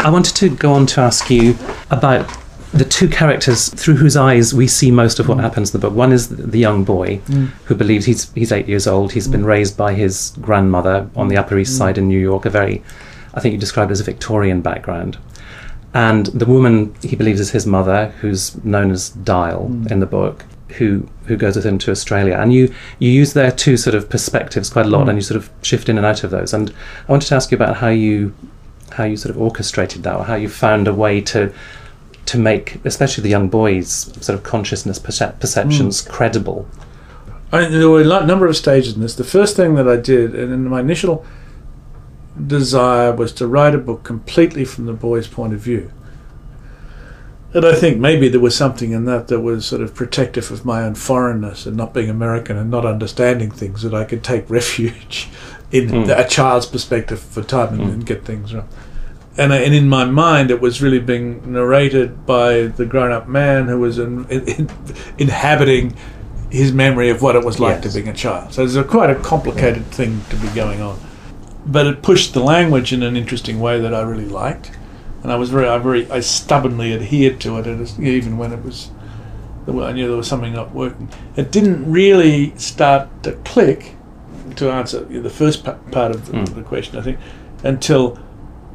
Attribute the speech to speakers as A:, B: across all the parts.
A: I wanted to go on to ask you about the two characters through whose eyes we see most of what mm. happens in the book. One is the young boy mm. who believes he's he's eight years old. He's been mm. raised by his grandmother on the Upper East Side in New York, a very, I think you described as a Victorian background. And the woman he believes is his mother, who's known as Dial in the book, who who goes with him to Australia. And you you use their two sort of perspectives quite a lot, and you sort of shift in and out of those. And I wanted to ask you about how you how you sort of orchestrated that, or how you found a way to to make, especially the young boys' sort of consciousness percep- perceptions credible.
B: I, there were a lot, number of stages in this. The first thing that I did, and in my initial desire, was to write a book completely from the boy's point of view. And I think maybe there was something in that that was sort of protective of my own foreignness and not being American and not understanding things that I could take refuge in
A: Mm.
B: a child's perspective for time and, and get things right. And, I- and in my mind, it was really being narrated by the grown-up man who was in, in, inhabiting his memory of what it was like
A: Yes.
B: to being a child. So there's a quite a complicated thing to be going on, but it pushed the language in an interesting way that I really liked, and I was very, I very, I stubbornly adhered to it, even when it was, I knew there was something not working. It didn't really start to click, to answer the first part of the,
A: Mm.
B: the question, I think, until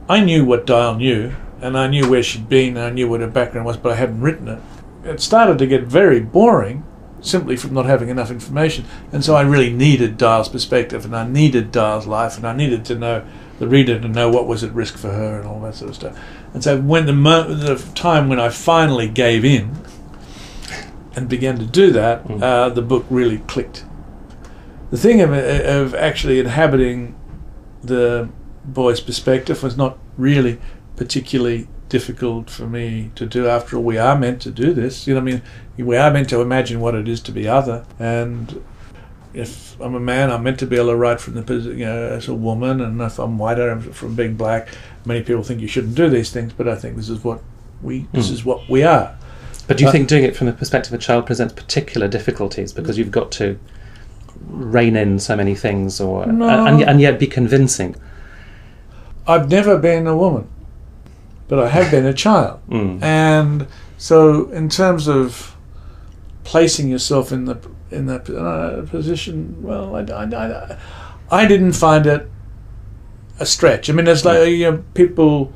B: I knew what Dial knew, and I knew where she'd been, and I knew what her background was, but I hadn't written it. It started to get very boring simply from not having enough information, and so I really needed Dial's perspective, and I needed Dial's life, and I needed to know the reader to know what was at risk for her and all that sort of stuff. And so when the, mo- the time when I finally gave in and began to do that,
A: Mm.
B: uh, the book really clicked. The thing of, of actually inhabiting the boy's perspective was not really particularly difficult for me to do. After all, we are meant to do this. You know, what I mean, we are meant to imagine what it is to be other. And if I'm a man, I'm meant to be able to write from the posi- you know as a woman. And if I'm white, I'm from being black. Many people think you shouldn't do these things, but I think this is what we this
A: Mm.
B: is what we are.
A: But do you
B: Uh,
A: think doing it from the perspective of a child presents particular difficulties because you've got to rein in so many things, or
B: No.
A: and, and yet be convincing?
B: I've never been a woman, but I have been a child.
A: Mm.
B: And so, in terms of placing yourself in the in that uh, position, well, I, I, I, I didn't find it a stretch. I mean, it's like you know, people.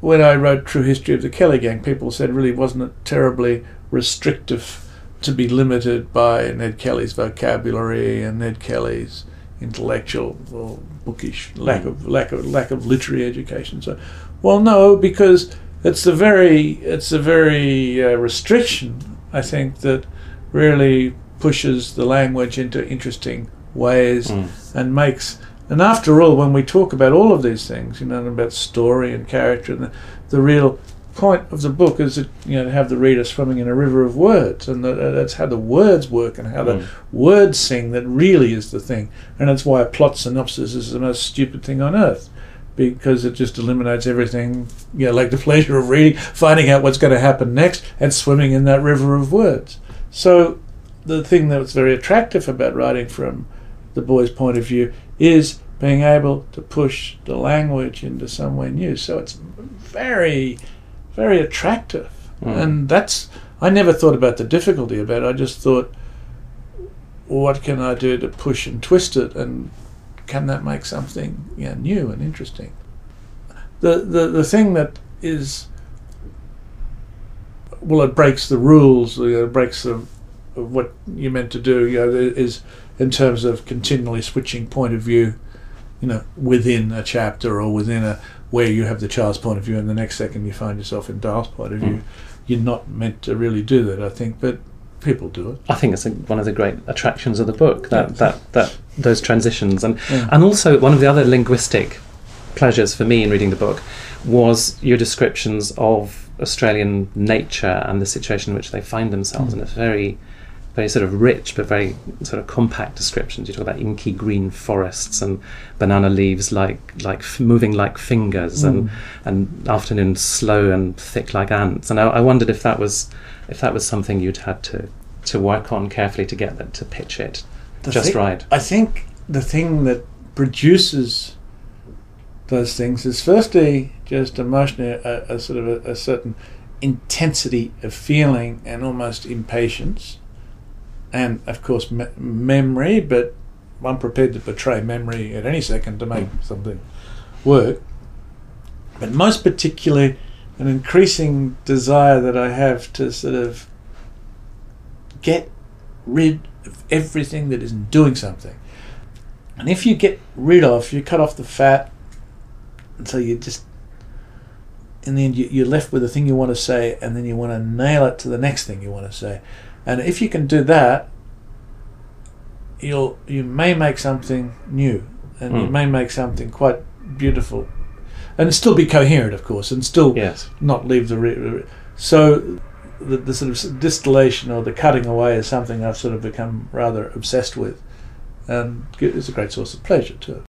B: When I wrote True History of the Kelly Gang, people said really wasn't it terribly restrictive to be limited by Ned Kelly's vocabulary and Ned Kelly's intellectual or bookish lack of lack of lack of literary education. So, well, no, because it's the very it's a very uh, restriction I think that really pushes the language into interesting ways
A: Mm.
B: and makes and after all when we talk about all of these things you know about story and character and the, the real point of the book is that you know to have the reader swimming in a river of words and that, that's how the words work and how the
A: Mm.
B: words sing that really is the thing and that's why a plot synopsis is the most stupid thing on earth because it just eliminates everything you know like the pleasure of reading finding out what's going to happen next and swimming in that river of words so the thing that was very attractive about writing from the boy's point of view is being able to push the language into somewhere new. So it's very, very attractive.
A: Mm.
B: And that's, I never thought about the difficulty about it. I just thought, what can I do to push and twist it? And can that make something new and interesting? The, the, the thing that is, well, it breaks the rules, you know, it breaks the, what you're meant to do, you know, is in terms of continually switching point of view, you know, within a chapter or within a where you have the child's point of view, and the next second you find yourself in Dial's point of view.
A: Mm.
B: You're not meant to really do that, I think, but people do it.
A: I think it's a, one of the great attractions of the book that
B: Yeah.
A: that, that those transitions and
B: Yeah.
A: and also one of the other linguistic pleasures for me in reading the book was your descriptions of Australian nature and the situation in which they find themselves,
B: Mm.
A: and it's very very sort of rich but very sort of compact descriptions. You talk about inky green forests and banana leaves like like f- moving like fingers, and
B: Mm.
A: and afternoons slow and thick like ants. And I, I wondered if that was if that was something you'd had to to work on carefully to get that to pitch it
B: The
A: just
B: thing-
A: right.
B: I think the thing that produces those things is firstly just emotionally a, a sort of a, a certain intensity of feeling and almost impatience, and of course me- memory. But I'm prepared to betray memory at any second to make something work. But most particularly, an increasing desire that I have to sort of get rid of everything that isn't doing something. And if you get rid of, you cut off the fat until you just, in the end, you, you're left with the thing you want to say, and then you want to nail it to the next thing you want to say. And if you can do that, you'll you may make something new, and you
A: Mm.
B: may make something quite beautiful, and still be coherent, of course, and still
A: Yes.
B: not leave the re- re- so the, the sort of distillation or the cutting away is something I've sort of become rather obsessed with, and it's a great source of pleasure too.